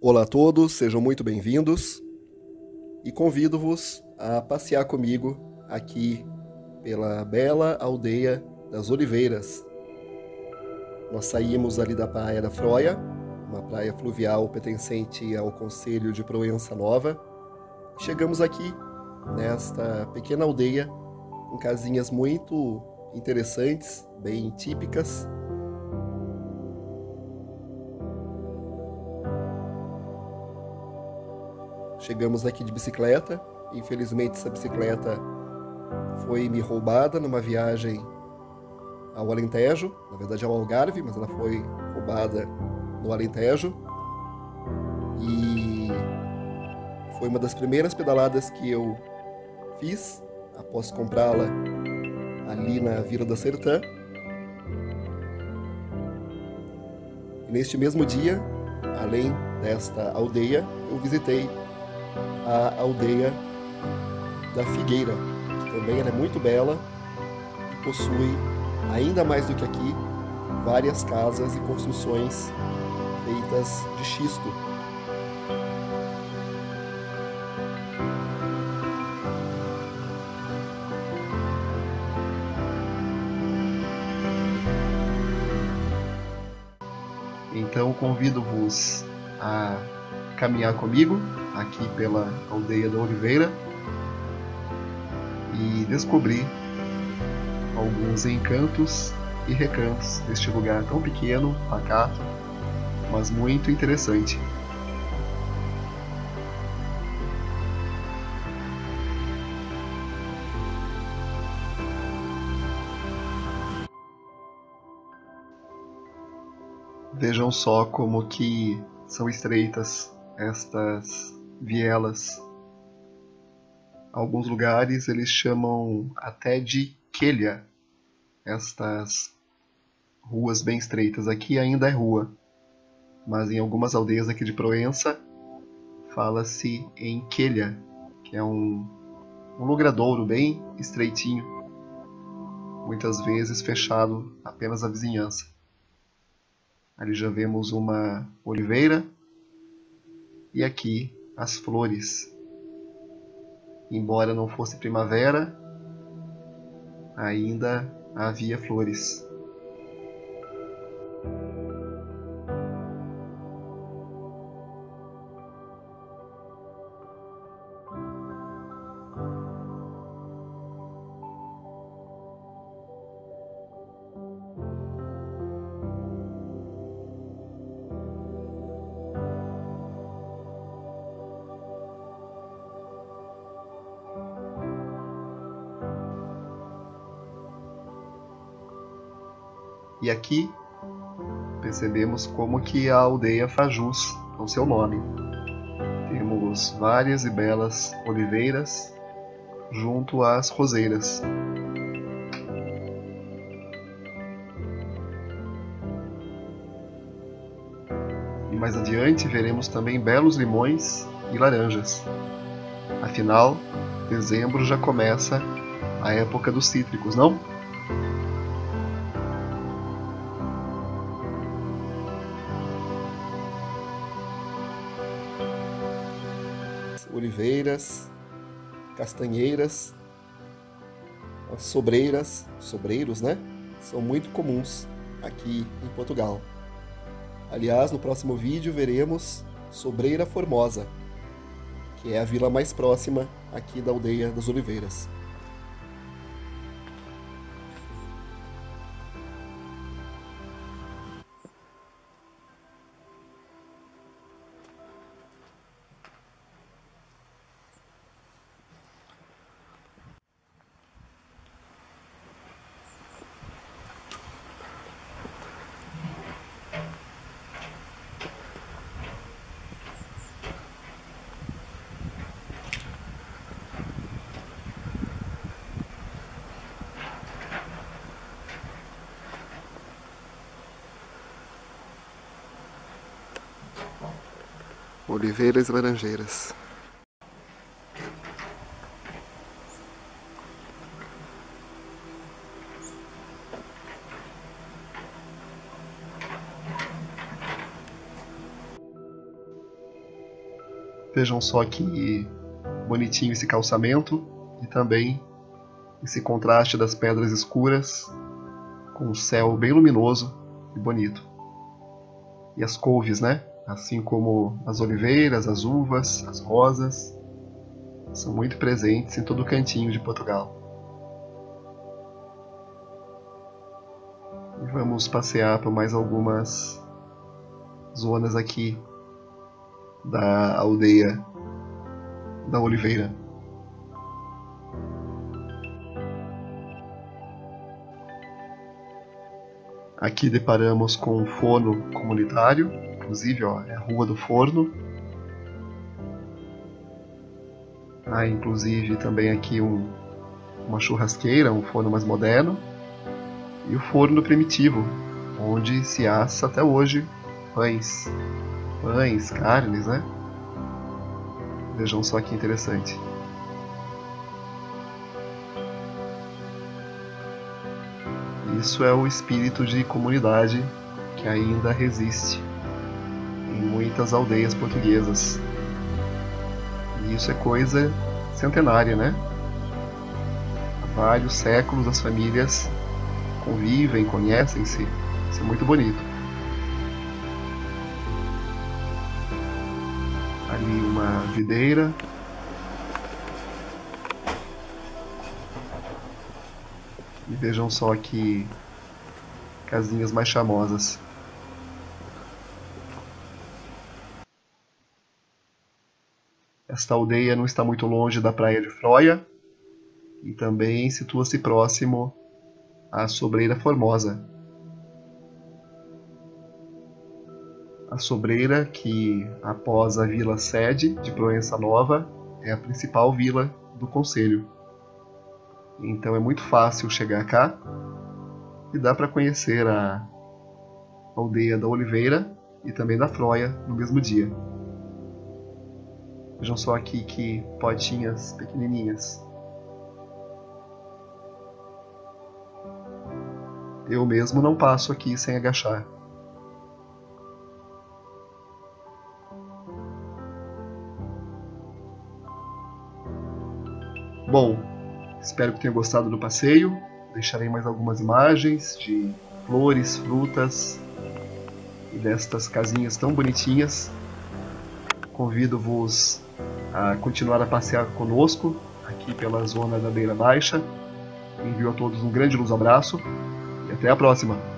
Olá a todos, sejam muito bem-vindos e convido-vos a passear comigo aqui pela bela aldeia das Oliveiras. Nós saímos ali da praia da Froia, uma praia fluvial pertencente ao Conselho de Proença Nova. Chegamos aqui nesta pequena aldeia com casinhas muito interessantes, bem típicas Chegamos aqui de bicicleta. Infelizmente, essa bicicleta foi me roubada numa viagem ao Alentejo, na verdade ao Algarve, mas ela foi roubada no Alentejo. E foi uma das primeiras pedaladas que eu fiz após comprá-la ali na Vila da Sertã. E neste mesmo dia, além desta aldeia, eu visitei a aldeia da Figueira, que também é muito bela e possui, ainda mais do que aqui, várias casas e construções feitas de xisto. Então convido-vos a caminhar comigo aqui pela aldeia da Oliveira e descobrir alguns encantos e recantos deste lugar tão pequeno, pacato, mas muito interessante. Vejam só como que são estreitas estas vielas. Alguns lugares eles chamam até de quelha estas ruas bem estreitas. Aqui ainda é rua, mas em algumas aldeias aqui de Proença fala-se em quelha, que é um, um logradouro bem estreitinho, muitas vezes fechado apenas à vizinhança. Ali já vemos uma oliveira e aqui as flores. Embora não fosse primavera, ainda havia flores. E aqui percebemos como que a aldeia faz jus ao seu nome. Temos várias e belas oliveiras junto às roseiras. E mais adiante veremos também belos limões e laranjas. Afinal, dezembro já começa a época dos cítricos, não? Oliveiras, castanheiras, as sobreiras, sobreiros, né? São muito comuns aqui em Portugal. Aliás, no próximo vídeo veremos Sobreira Formosa, que é a vila mais próxima aqui da aldeia das Oliveiras. Oliveiras e Laranjeiras. Vejam só que bonitinho esse calçamento e também esse contraste das pedras escuras com o céu bem luminoso e bonito. E as couves, né? Assim como as oliveiras, as uvas, as rosas, são muito presentes em todo o cantinho de Portugal. E vamos passear por mais algumas zonas aqui da aldeia da Oliveira. Aqui deparamos com um forno comunitário, inclusive ó, é a Rua do Forno. Há inclusive também aqui um, uma churrasqueira, um forno mais moderno. E o forno primitivo, onde se assa até hoje pães. Pães, carnes, né? Vejam só que interessante. Isso é o espírito de comunidade que ainda resiste muitas aldeias portuguesas. E isso é coisa centenária, né? Há vários séculos as famílias convivem, conhecem-se. Isso é muito bonito. Ali uma videira E vejam só que casinhas mais chamosas. Esta aldeia não está muito longe da praia de Froia e também situa-se próximo à Sobreira Formosa. A Sobreira, que após a vila sede de Proença Nova, é a principal vila do concelho. Então é muito fácil chegar cá e dá para conhecer a aldeia da Oliveira e também da Froia no mesmo dia. Vejam só aqui que potinhas pequenininhas. Eu mesmo não passo aqui sem agachar. Bom, Espero que tenha gostado do passeio. Deixarei mais algumas imagens de flores, frutas e destas casinhas tão bonitinhas. Convido-vos a continuar a passear conosco aqui pela zona da Beira Baixa. Envio a todos um grande luz abraço e até a próxima!